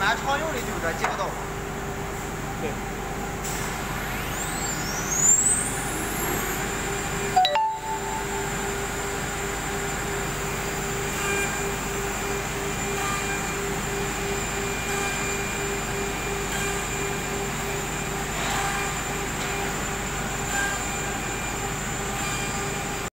蛮常用的，就是这几道。